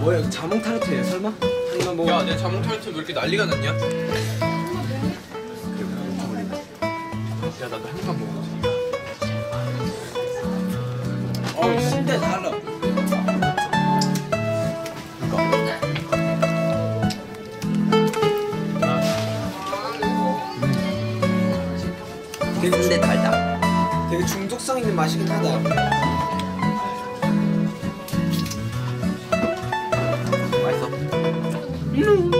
뭐야 자몽 타르트예요 설마? 한번 먹어 야, 내 자몽 타르트 왜 이렇게 난리가 났냐? 야, 나도 한번 먹어. 어 신대 달라 근데 달다. 되게 중독성 있는 맛이긴 하다. 맛있어. 음.